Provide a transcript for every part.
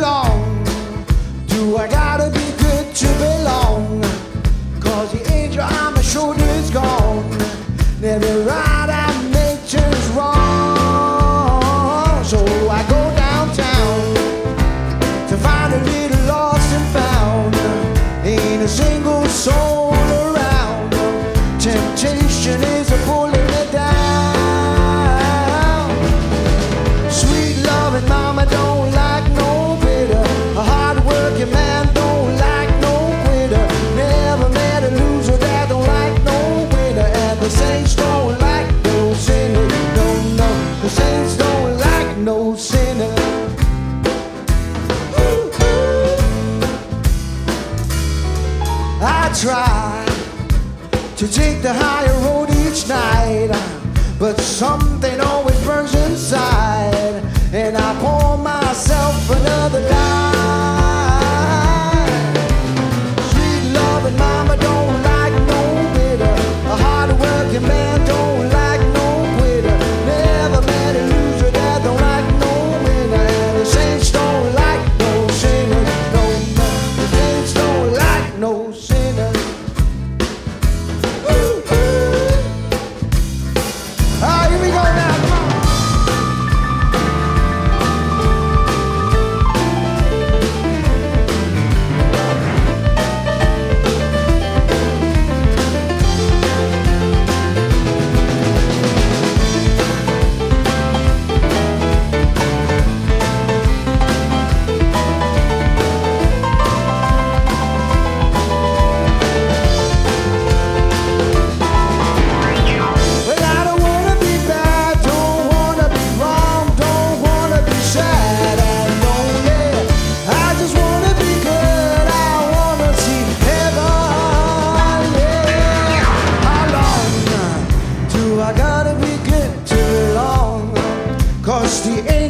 long I try to take the higher road each night, but something always burns.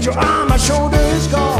Angel on my shoulder is gone.